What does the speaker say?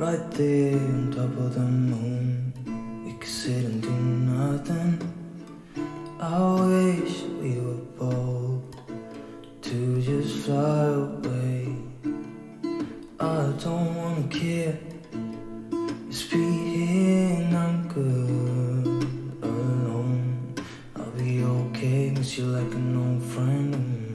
right there on top of the moon. We could sit and do nothing. I wish we were bold to just fly away. I don't wanna care. It's be here and I'm good alone. I'll be okay, miss you like an old friend.